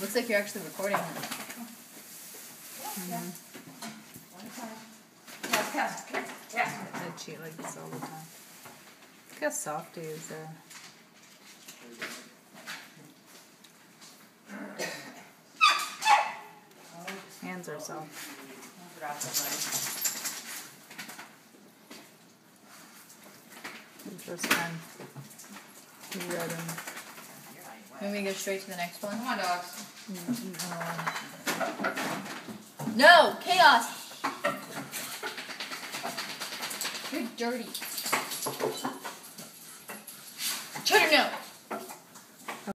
Looks like you're actually recording. I cheat like this all the time. Look how soft he is there. Hands are soft. The first time can we go straight to the next one? Come on, dogs. No! Chaos! You're dirty. Cheddar, no!